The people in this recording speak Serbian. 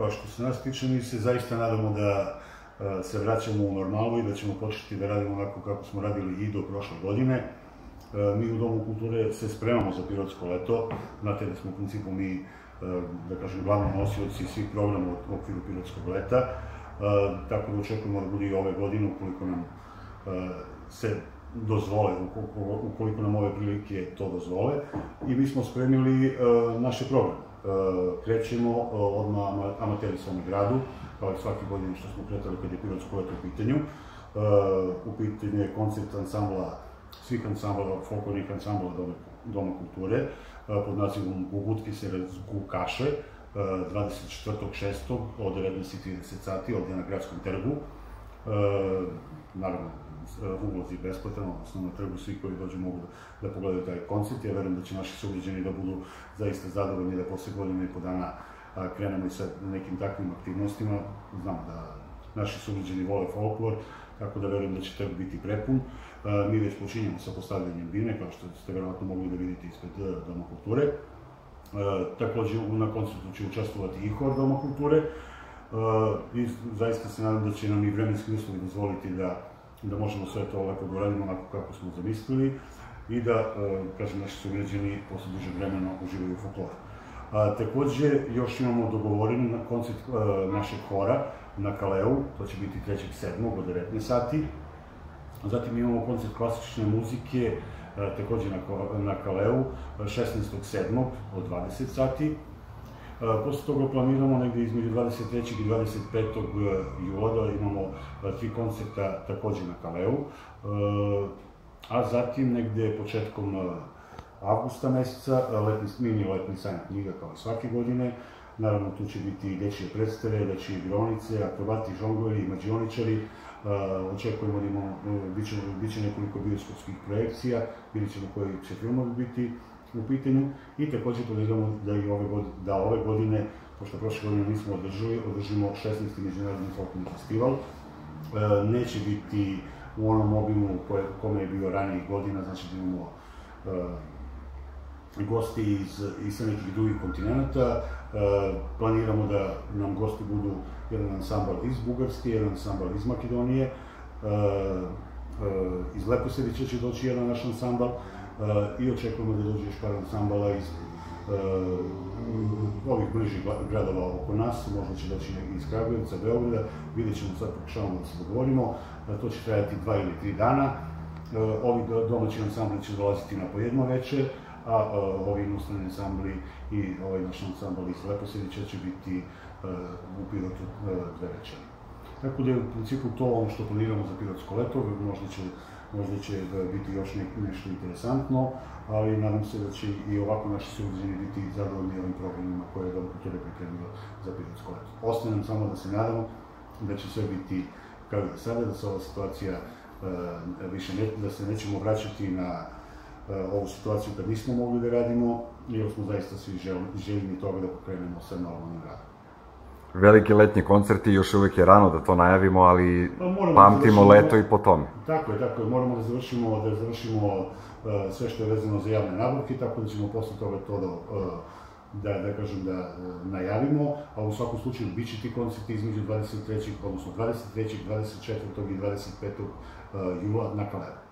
Pa što se nas tiče, mi se zaista nadamo da e, se vraćamo u normalu i da ćemo početi da radimo onako kako smo radili i do prošle godine. E, mi u Domu kulture se spremamo za Pirotsko leto. Znate da smo u principu mi, e, da kažem, glavni nosioci svih programa u okviru Pirotskog leta. Tako da očekujemo da bude i ove godine, ukoliko nam se dozvole, ukoliko nam ove prilike to dozvole. I mi smo spremili naše programe. Eh, krećemo eh, odmah amateri svome gradu, kao i svaki godin što smo kretali kad je Pirotsko leto u pitanju. Eh, u pitanju je koncert ansambla, svih ansambla, folklornih ansambla Doma, kulture, pod nazivom Gugutki se kaše, 24.6. od 19.30 sati ovdje na gradskom trgu. Naravno, ulaz je besplatan, odnosno na trgu svi koji dođu mogu da, da pogledaju taj koncert. Ja verujem da će naši sugrađani da budu zaista zadovoljni da posle godine i po dana a, krenemo i sa nekim takvim aktivnostima. Znam da naši sugrađani vole folklor, tako da verujem da će trg biti prepun. A, mi već počinjemo sa postavljanjem bine, kao što ste verovatno mogli da vidite ispred e, Doma kulture. E, takođe na koncertu će učestvovati i hor Doma kulture. E, I zaista se nadam da će nam i vremenski uslovi dozvoliti da da možemo sve to lepo da uradimo onako kako smo zamislili i da, e, kažem, naši sugrađani posle duže vremena uživaju u folkloru. A, takođe, još imamo dogovoren na koncert našeg hora na Kaleu, to će biti 3.7. od 19 sati. Zatim imamo koncert klasične muzike, e, takođe na, na Kaleu, 16.7. od 20 sati. Posle toga planiramo negde između 23. i 25. E, jula da imamo e, tri koncerta takođe na Kaleu. E, a zatim negde početkom avgusta meseca letni, mini letni sajna knjiga kao svake godine. Naravno, tu će biti i dečije predstave, dečije igronice, akrobati, žongleri, mađioničari. Očekujemo da imamo, bit će, bit će nekoliko bioskopskih projekcija, vidjet ćemo koji će filmovi biti u pitanju i takođe planiramo da i ove godine, da ove godine, pošto prošle godine nismo održali, održimo 16. međunarodni folklorni festival. E, neće biti u onom obimu koje, kome je bio ranijih godina, znači da imamo e, gosti iz, iz sa nekih drugih kontinenta. E, planiramo da nam gosti budu jedan ansambal iz Bugarske, jedan ansambal iz Makedonije, iz Leposedića će doći jedan naš ansambal, i očekujemo da dođe još par ansambala iz ovih bližih gradova oko nas, možda će doći iz Kragujevca, Beograda, vidjet ćemo sad, pokušavamo da se dogovorimo, to će trajati dva ili tri dana, ovi domaći ansambli će dolaziti na po jedno veče, a ovi inostrani ansambli i ovaj naš ansambl iz Leposedića će biti u pilotu dve večeri. Tako da je u principu to ono što planiramo za pilotsko leto, možda će možda će da biti još ne, nešto interesantno, ali nadam se da će i ovako naši sugrađani biti zadovoljni ovim programima koje je Dom kulture pripremilo za Pirotsko leto. Ostaje nam samo da se nadamo da će sve biti kao i sada, da se ova situacija uh, više ne, da se nećemo vraćati na uh, ovu situaciju kad nismo mogli da radimo, jer smo zaista svi željni toga da pokrenemo sa normalnim radom veliki letnji koncerti, još uvek je rano da to najavimo, ali pa da pamtimo da leto i po tome. Tako je, tako je, moramo da završimo, da završimo uh, sve što je vezano za javne nabavke, tako da ćemo posle toga to da, uh, da, da kažem, da uh, najavimo, a u svakom slučaju bit će ti koncerti između 23. odnosno 23. 24. i 25. Uh, jula na Kaleru.